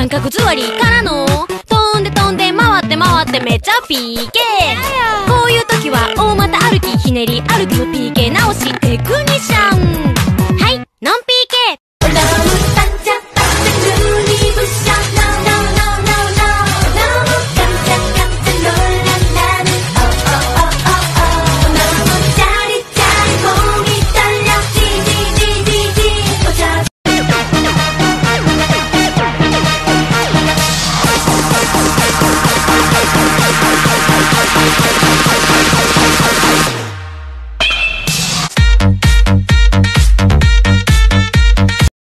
三角座りからの飛んで飛んで回って回ってめっちゃ PK こういう時は大股歩きひねり歩きの PK 直しテクニシャン。